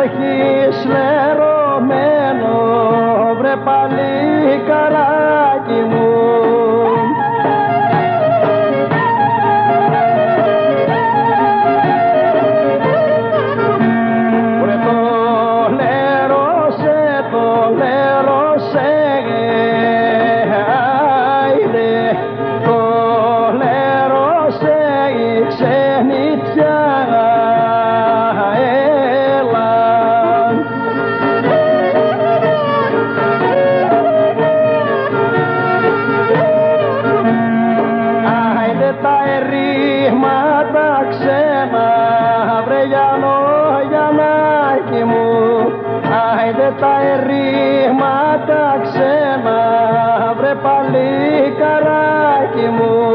όχι σλερωμένο βρε παλικαράκι μου. τα ερήγματα ξένα βρε παλί καράκι μου.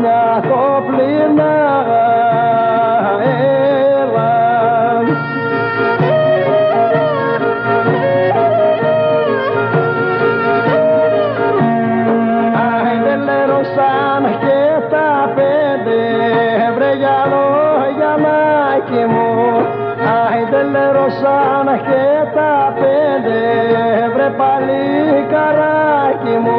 Μια κοπλίνα. και τα πέντε βρε γυαλό γυαλάκι μου. Άιντε λερό σαν και τα πέντε βρε πάλι καράκι μου.